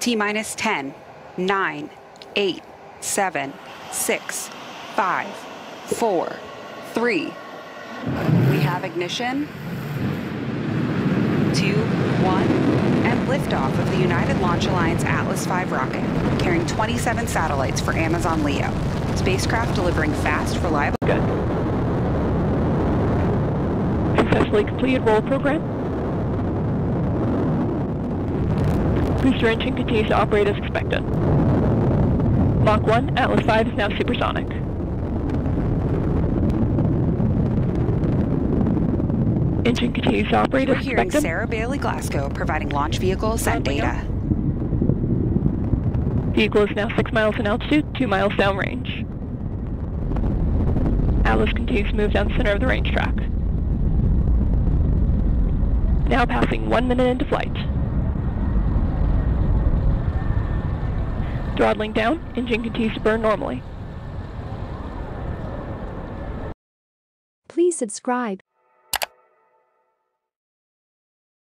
T minus 10, 9, 8, 7, 6, 5, 4, 3. We have ignition. 2, 1, and liftoff of the United Launch Alliance Atlas V rocket, carrying 27 satellites for Amazon LEO. Spacecraft delivering fast, reliable. Good. Successfully completed roll program. Booster engine continues to operate as expected. Mach 1, Atlas 5 is now supersonic. Engine continues to operate We're as hearing expected. Sarah Bailey Glasgow providing launch vehicles and data. Vehicle is now 6 miles in altitude, 2 miles downrange. Atlas continues to move down the center of the range track. Now passing 1 minute into flight. Throttling down, engine continues to burn normally. Please subscribe.